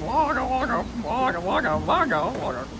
Wagga, wagga, wagga, wagga, wagga, wagga.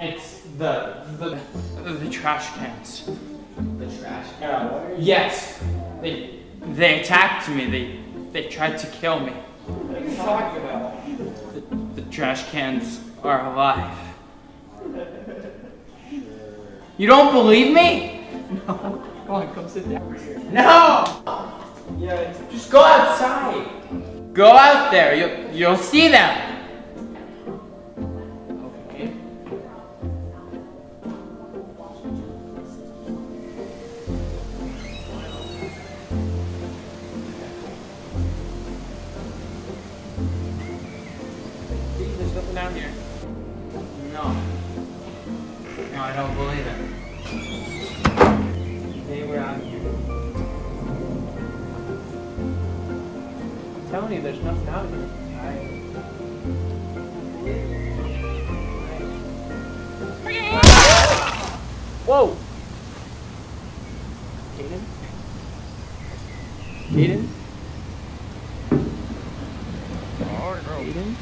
It's the the the trash cans. The trash cans. Yes. They they attacked me. They they tried to kill me. What are you talking about? The, the trash cans are alive. You don't believe me? No. Come on, come sit down. No. Yeah, just go outside. Go out there. You you'll see them. No. No, I don't believe it. They were out here. I'm telling you, there's nothing out here. Whoa! Kaden? Kaden? Kaden?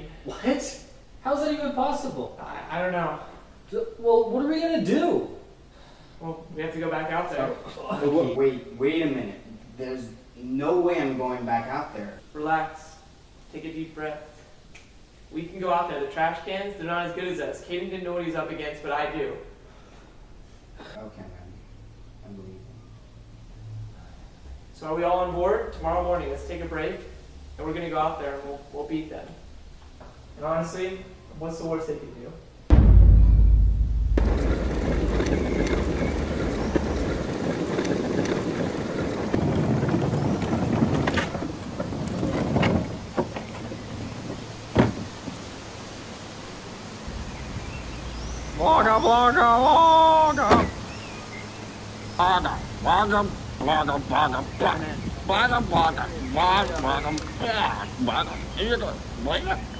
Kaden. What? How's that even possible? I, I don't know. D- Well, what are we gonna do? Well, we have to go back out there. Wait, wait, wait a minute. There's no way I'm going back out there. Relax. Take a deep breath. We can go out there. The trash cans, they're not as good as us. Kaden didn't know what he was up against, but I do. Okay, man. I believe you. So are we all on board? Tomorrow morning, let's take a break, and we're gonna go out there and we'll, we'll beat them. And honestly, what's the worst they could do? Waga, waga, waga. Waga, waga, waga, waga, waga. Waga, waga, waga, waga, waga, waga. Eagle, waga, eagle, waga, eagle, waga,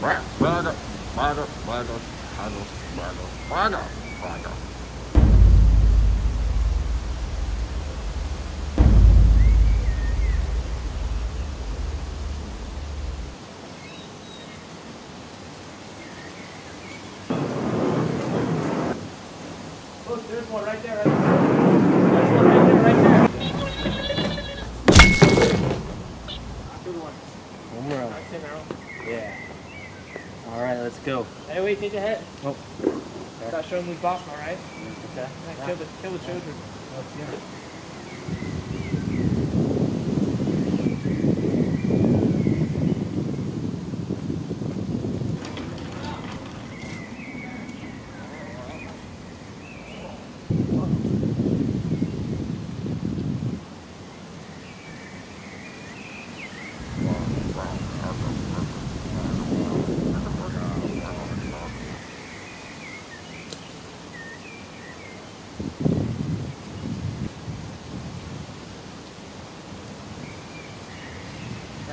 Waga. Oh, God, waga, waga, waga, waga. Look, there's one right there. Right there. There's one right there, right there. Good one. One more. That's it, Errol. Yeah. All right, let's go. Hey, wait, take your head. Oh. Gotta show him who's boss now, right? Okay. Yeah, kill the, kill the children. Let's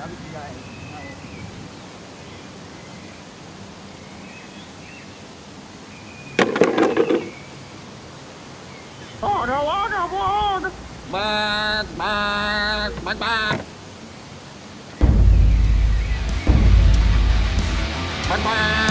sabi ko dahil. On, on, on, on! Bad, bad, bad, bad! Bad, bad!